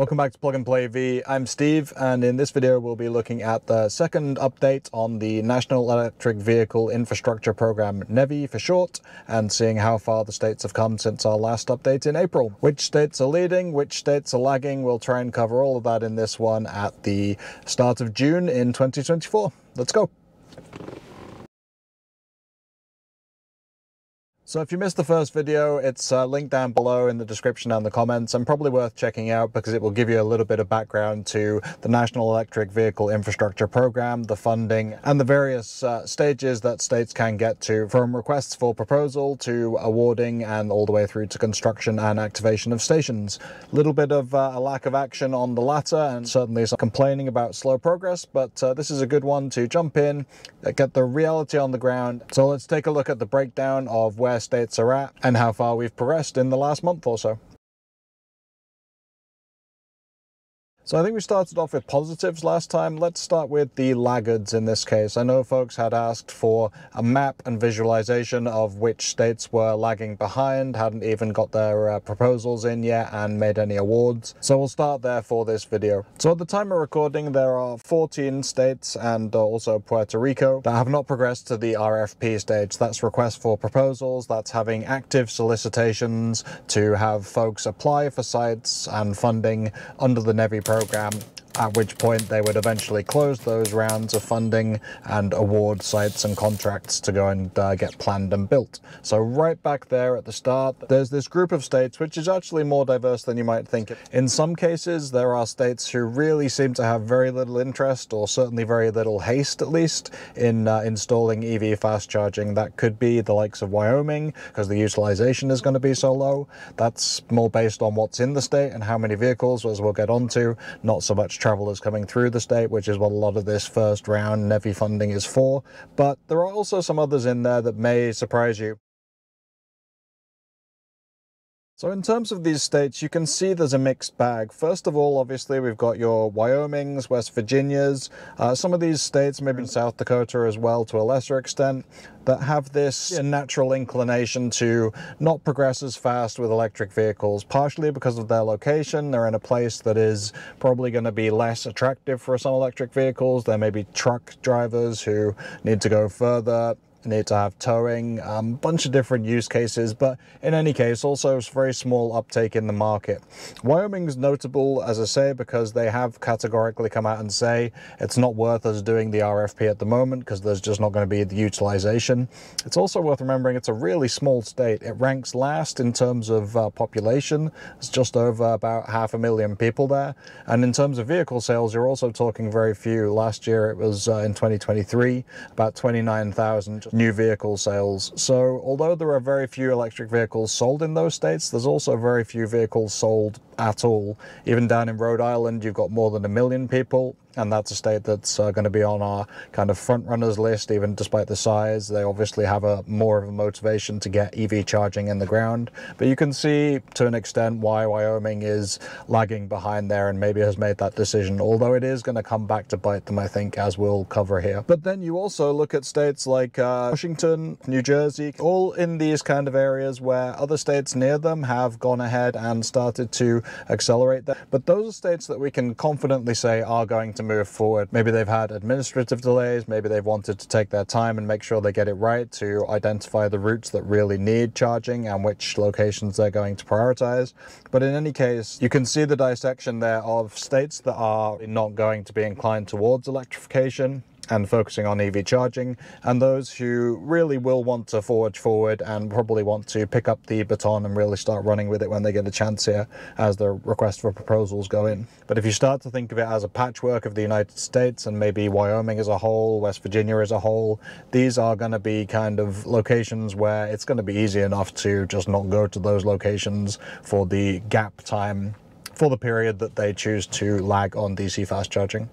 Welcome back to Plug and Play EV. I'm Steve, and in this video, we'll be looking at the second update on the National Electric Vehicle Infrastructure Program, NEVI for short, and seeing how far the states have come since our last update in April. Which states are leading, which states are lagging, we'll try and cover all of that in this one at the start of June in 2024. Let's go. So if you missed the first video, it's uh, linked down below in the description and the comments and probably worth checking out because it will give you a little bit of background to the National Electric Vehicle Infrastructure Program, the funding, and the various uh, stages that states can get to from requests for proposal to awarding and all the way through to construction and activation of stations. A little bit of uh, a lack of action on the latter and certainly some complaining about slow progress, but uh, this is a good one to jump in, get the reality on the ground. So let's take a look at the breakdown of where states are at and how far we've progressed in the last month or so. So I think we started off with positives last time. Let's start with the laggards in this case. I know folks had asked for a map and visualization of which states were lagging behind, hadn't even got their uh, proposals in yet and made any awards. So we'll start there for this video. So at the time of recording, there are 14 states and also Puerto Rico that have not progressed to the RFP stage. That's request for proposals. That's having active solicitations to have folks apply for sites and funding under the NEVI program program at which point they would eventually close those rounds of funding and award sites and contracts to go and uh, get planned and built. So right back there at the start, there's this group of states which is actually more diverse than you might think. In some cases, there are states who really seem to have very little interest or certainly very little haste at least in uh, installing EV fast charging. That could be the likes of Wyoming because the utilization is going to be so low. That's more based on what's in the state and how many vehicles, as we'll get onto, not so much travelers coming through the state, which is what a lot of this first round NEVI funding is for. But there are also some others in there that may surprise you. So in terms of these states, you can see there's a mixed bag. First of all, obviously, we've got your Wyomings, West Virginias, uh, some of these states, maybe in South Dakota as well to a lesser extent, that have this natural inclination to not progress as fast with electric vehicles, partially because of their location. They're in a place that is probably going to be less attractive for some electric vehicles. There may be truck drivers who need to go further need to have towing, a um, bunch of different use cases, but in any case, also very small uptake in the market. Wyoming's notable, as I say, because they have categorically come out and say it's not worth us doing the RFP at the moment because there's just not going to be the utilization. It's also worth remembering it's a really small state. It ranks last in terms of uh, population. It's just over about half a million people there. And in terms of vehicle sales, you're also talking very few. Last year it was uh, in 2023, about 29,000 new vehicle sales. So although there are very few electric vehicles sold in those states, there's also very few vehicles sold at all. Even down in Rhode Island, you've got more than a million people and that's a state that's uh, going to be on our kind of front runners list even despite the size. They obviously have a more of a motivation to get ev charging in the ground. But you can see to an extent why wyoming is lagging behind there and maybe has made that decision although it is going to come back to bite them i think as we'll cover here. But then you also look at states like uh, washington new jersey all in these kind of areas where other states near them have gone ahead and started to accelerate that. But those are states that we can confidently say are going to to move forward. Maybe they've had administrative delays, maybe they've wanted to take their time and make sure they get it right to identify the routes that really need charging and which locations they're going to prioritize. But in any case, you can see the dissection there of states that are not going to be inclined towards electrification and focusing on EV charging, and those who really will want to forge forward and probably want to pick up the baton and really start running with it when they get a chance here as the request for proposals go in. But if you start to think of it as a patchwork of the United States and maybe Wyoming as a whole, West Virginia as a whole, these are going to be kind of locations where it's going to be easy enough to just not go to those locations for the gap time for the period that they choose to lag on DC fast charging.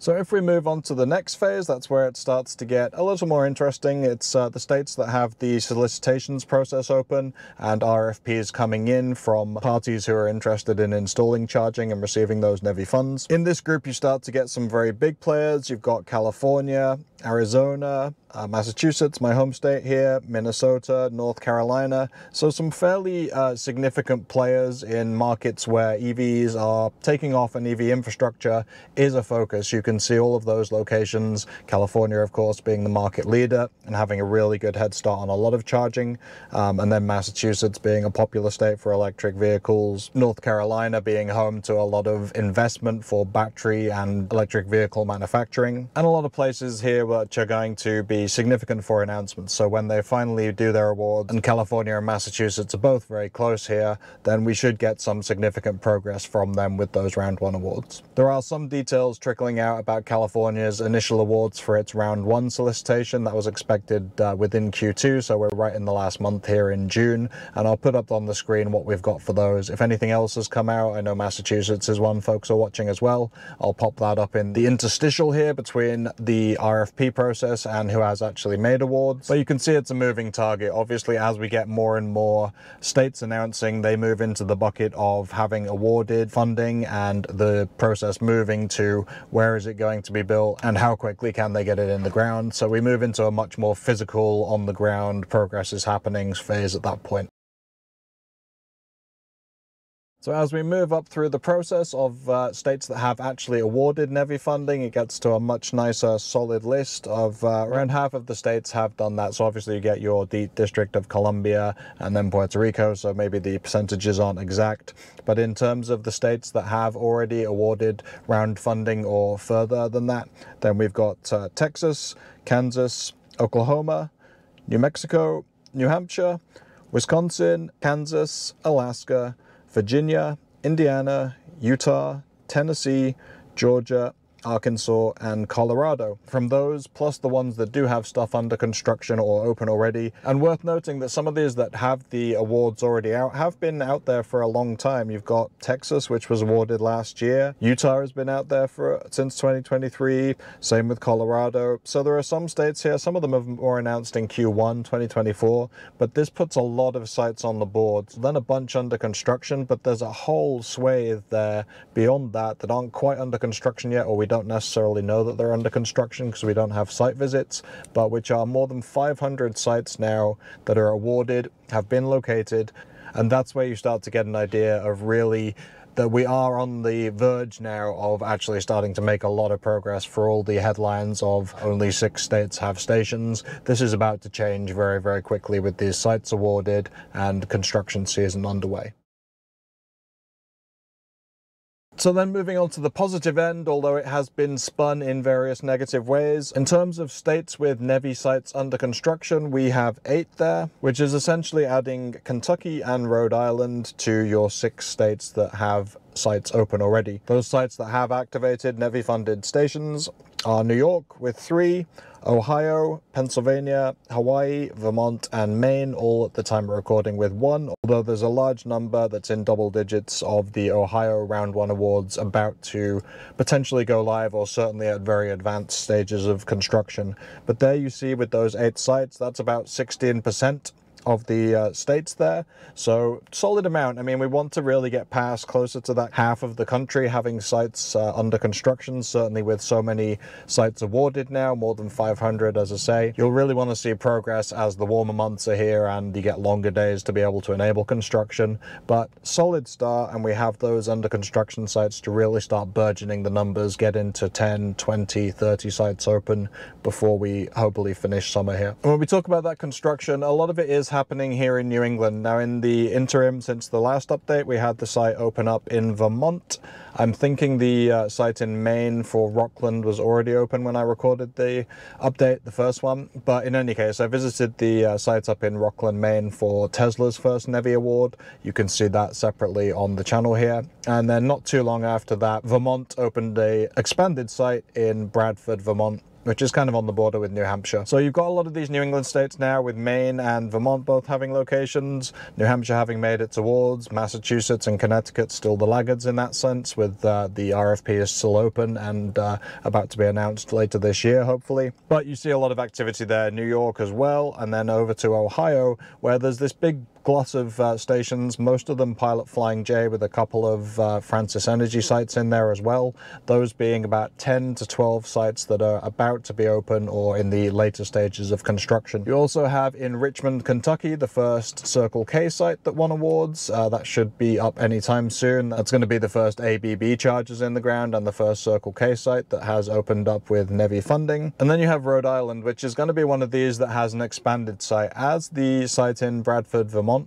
So if we move on to the next phase, that's where it starts to get a little more interesting. It's uh, the states that have the solicitations process open and RFPs coming in from parties who are interested in installing charging and receiving those NEVI funds. In this group, you start to get some very big players. You've got California, Arizona, uh, Massachusetts, my home state here, Minnesota, North Carolina. So some fairly uh, significant players in markets where EVs are taking off and EV infrastructure is a focus. You can see all of those locations. California, of course, being the market leader and having a really good head start on a lot of charging. Um, and then Massachusetts being a popular state for electric vehicles. North Carolina being home to a lot of investment for battery and electric vehicle manufacturing. And a lot of places here which are going to be significant for announcements. So when they finally do their awards, and California and Massachusetts are both very close here, then we should get some significant progress from them with those round one awards. There are some details trickling out about California's initial awards for its round one solicitation that was expected uh, within Q2, so we're right in the last month here in June, and I'll put up on the screen what we've got for those. If anything else has come out, I know Massachusetts is one folks are watching as well. I'll pop that up in the interstitial here between the RFP process and who has actually made awards. But you can see it's a moving target. Obviously, as we get more and more states announcing, they move into the bucket of having awarded funding and the process moving to where is it going to be built and how quickly can they get it in the ground. So we move into a much more physical, on the ground, progress is happening phase at that point. So as we move up through the process of uh, states that have actually awarded NEVI funding, it gets to a much nicer solid list of uh, around half of the states have done that. So obviously you get your D District of Columbia and then Puerto Rico, so maybe the percentages aren't exact. But in terms of the states that have already awarded round funding or further than that, then we've got uh, Texas, Kansas, Oklahoma, New Mexico, New Hampshire, Wisconsin, Kansas, Alaska, Virginia, Indiana, Utah, Tennessee, Georgia, Arkansas, and Colorado. From those, plus the ones that do have stuff under construction or open already. And worth noting that some of these that have the awards already out have been out there for a long time. You've got Texas, which was awarded last year. Utah has been out there for since 2023. Same with Colorado. So there are some states here. Some of them have were announced in Q1 2024, but this puts a lot of sites on the board. Then a bunch under construction, but there's a whole swathe there beyond that that aren't quite under construction yet, or we don't necessarily know that they're under construction because we don't have site visits, but which are more than 500 sites now that are awarded, have been located, and that's where you start to get an idea of really that we are on the verge now of actually starting to make a lot of progress for all the headlines of only six states have stations. This is about to change very, very quickly with these sites awarded and construction season underway. So then moving on to the positive end, although it has been spun in various negative ways. In terms of states with NEVI sites under construction, we have eight there, which is essentially adding Kentucky and Rhode Island to your six states that have sites open already. Those sites that have activated NEVI funded stations are New York with three, Ohio, Pennsylvania, Hawaii, Vermont, and Maine, all at the time of recording with one, although there's a large number that's in double digits of the Ohio Round 1 awards about to potentially go live or certainly at very advanced stages of construction. But there you see with those eight sites, that's about 16% of the uh, states there. So solid amount. I mean, we want to really get past closer to that half of the country having sites uh, under construction, certainly with so many sites awarded now, more than 500, as I say. You'll really want to see progress as the warmer months are here and you get longer days to be able to enable construction. But solid start, and we have those under construction sites to really start burgeoning the numbers, get into 10, 20, 30 sites open before we hopefully finish summer here. And when we talk about that construction, a lot of it is happening here in New England. Now, in the interim, since the last update, we had the site open up in Vermont. I'm thinking the uh, site in Maine for Rockland was already open when I recorded the update, the first one. But in any case, I visited the uh, site up in Rockland, Maine for Tesla's first NEVI award. You can see that separately on the channel here. And then not too long after that, Vermont opened a expanded site in Bradford, Vermont which is kind of on the border with New Hampshire. So you've got a lot of these New England states now with Maine and Vermont both having locations, New Hampshire having made its awards, Massachusetts and Connecticut still the laggards in that sense with uh, the RFP is still open and uh, about to be announced later this year hopefully. But you see a lot of activity there, New York as well, and then over to Ohio where there's this big glut of uh, stations, most of them Pilot Flying J with a couple of uh, Francis Energy sites in there as well, those being about 10 to 12 sites that are about to be open or in the later stages of construction. You also have in Richmond, Kentucky, the first Circle K site that won awards. Uh, that should be up anytime soon. That's going to be the first ABB chargers in the ground and the first Circle K site that has opened up with NEVI funding. And then you have Rhode Island, which is going to be one of these that has an expanded site, as the site in Bradford, Vermont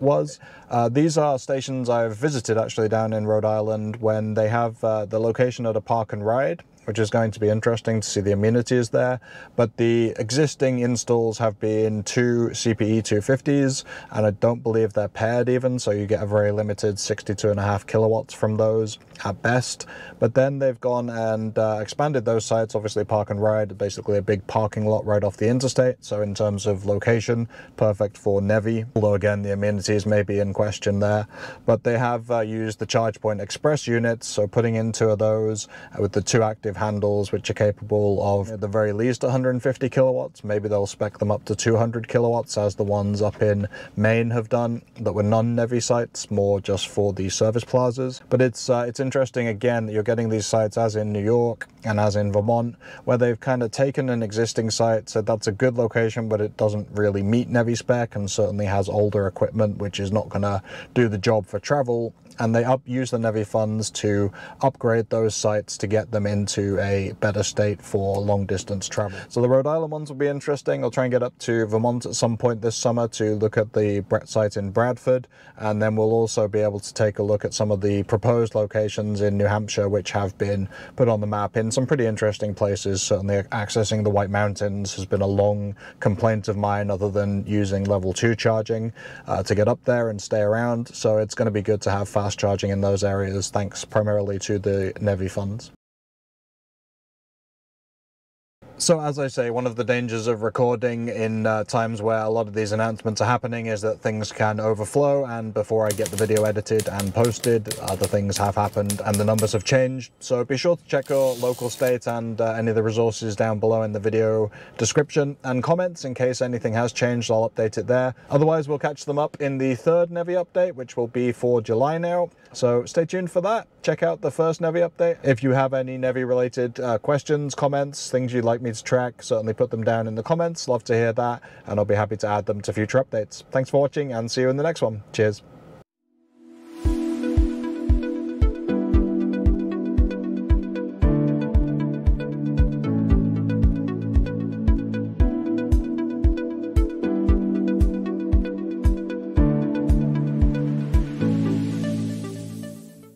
was. Uh, these are stations I've visited actually down in Rhode Island when they have uh, the location at a park and ride which is going to be interesting to see the amenities there. But the existing installs have been two CPE 250s, and I don't believe they're paired even, so you get a very limited 62.5 kilowatts from those at best. But then they've gone and uh, expanded those sites, obviously park and ride, basically a big parking lot right off the interstate. So in terms of location, perfect for NEVI, although again, the amenities may be in question there. But they have uh, used the ChargePoint Express units, so putting in two of those with the two active handles which are capable of at the very least 150 kilowatts. Maybe they'll spec them up to 200 kilowatts as the ones up in Maine have done that were non-NEVI sites, more just for the service plazas. But it's uh, it's interesting again that you're getting these sites as in New York and as in Vermont, where they've kind of taken an existing site, said that's a good location, but it doesn't really meet NEVI spec and certainly has older equipment, which is not going to do the job for travel and they up, use the NEVI funds to upgrade those sites to get them into a better state for long distance travel. So the Rhode Island ones will be interesting. I'll try and get up to Vermont at some point this summer to look at the site in Bradford, and then we'll also be able to take a look at some of the proposed locations in New Hampshire which have been put on the map in some pretty interesting places. Certainly accessing the White Mountains has been a long complaint of mine other than using level 2 charging uh, to get up there and stay around. So it's going to be good to have fast charging in those areas thanks primarily to the NEVI funds. So, as I say, one of the dangers of recording in uh, times where a lot of these announcements are happening is that things can overflow, and before I get the video edited and posted, other things have happened and the numbers have changed. So, be sure to check your local state and uh, any of the resources down below in the video description and comments in case anything has changed. I'll update it there. Otherwise, we'll catch them up in the third NEVI update, which will be for July now. So, stay tuned for that. Check out the first NEVI update. If you have any NEVI related uh, questions, comments, things you'd like me to track, certainly put them down in the comments. Love to hear that, and I'll be happy to add them to future updates. Thanks for watching, and see you in the next one. Cheers.